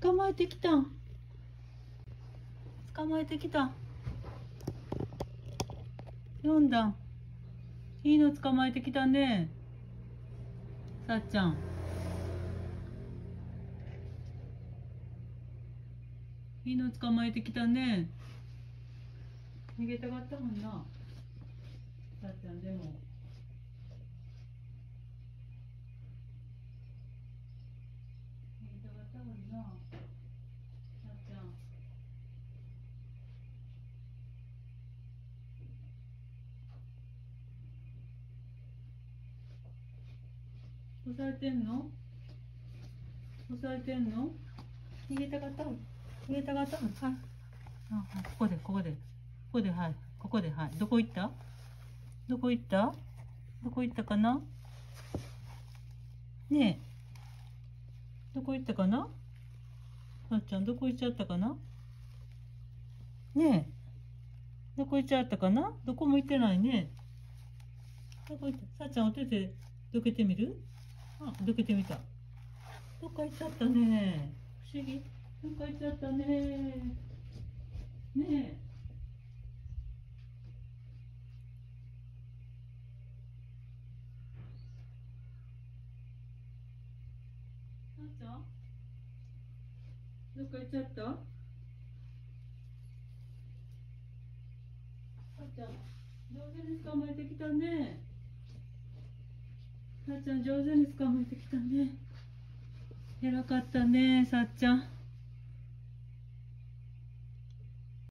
捕まえてきた捕まえてきた読んだいいの捕まえてきたね。さっちゃん。いいの捕まえてきたね。逃げたかったもんな。さっちゃんでも。逃げたかったもんなさっちゃん押されてんの？押されてんの？逃げたかった？逃げたかった？はいあここでここで。ここではい。ここではい。どこ行った？どこ行った？どこ行ったかな？ねえどこ行ったかな？さっちゃんどこ行っちゃったかな？ねえどこ行っちゃったかな？どこも行ってないねどこ行った？さっちゃんお手でどけてみる？あ、どけてみた。どっか行っちゃったね。不思議。どっか行っちゃったね。ねえ。なっちゃんどっか行っちゃった？さっちゃん、上手に捕まえてきたね。さっちゃん上手に捕まえてきたね。偉かったね、さっちゃん。